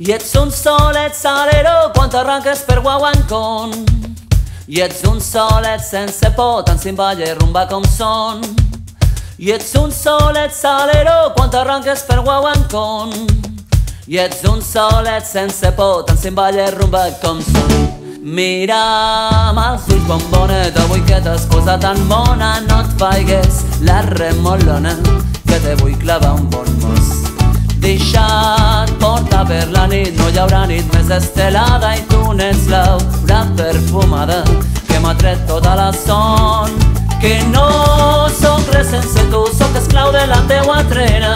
I ets un solet salero quan t'arranques per Guaguancon. I ets un solet sense por, tant sin balla i rumba com són. I ets un solet salero quan t'arranques per Guaguancon. I ets un solet sense por, tant sin balla i rumba com són. Mira'm els ulls bombonet, avui que t'has posat tan bona, no et faigues la remolona, que te vull clavar un bon mos. Deixa't portar per la nit, no hi haurà nit més estelada i tu n'ets l'aura perfumada que m'ha tret tota la son. Que no sóc res sense tu, sóc esclau de la teua trena,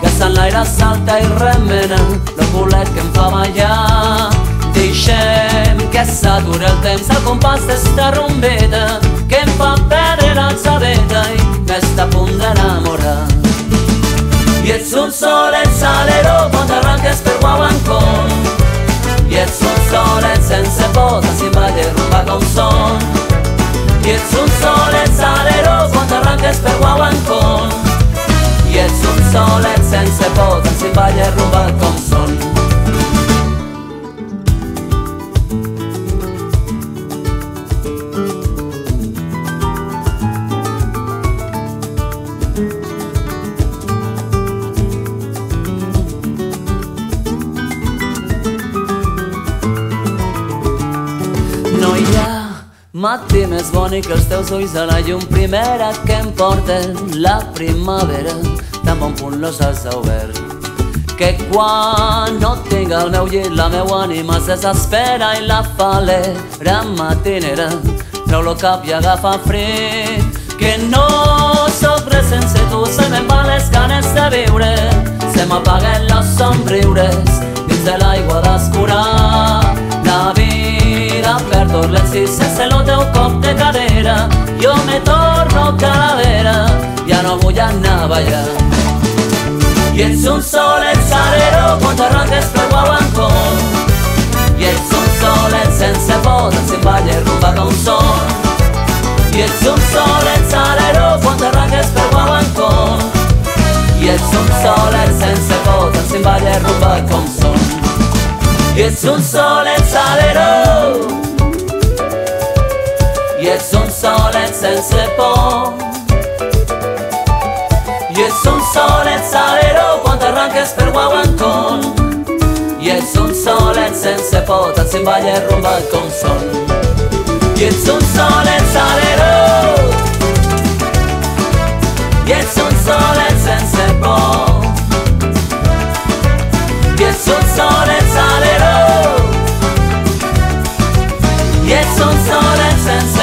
que l'aire salta i remena, lo culet que em fa ballar. Deixem que s'atura el temps al compàs d'esta rumbeta que em fa perdre la sabeta i m'està a punt d'enamorar. I ets un solet salero balla rumba com són No hi matí més bonic que els teus ulls a la llum primera que em porten la primavera. Tan bon punt los has obert que quan no tinc el meu llit la meua ànima es desespera i la falera matinera. Treu lo cap i agafa fred que no sóc res sense tu. Se me'n van les ganes de viure se m'apaguen los somriures. Dins de l'aigua d'escurar la vida perdo l'exis sense el teu cop de cadera jo me torno calavera ja no vull anar a ballar i ets un solet salero quan t'arranques per Guaguancón I ets un solet sense botes sin balla i rumba com són I ets un solet salero quan t'arranques per Guaguancón I ets un solet sense solet sense por, tant sin balla rumba com són I ets un solet salero I ets un solet sense por I ets un solet salero I ets un solet sense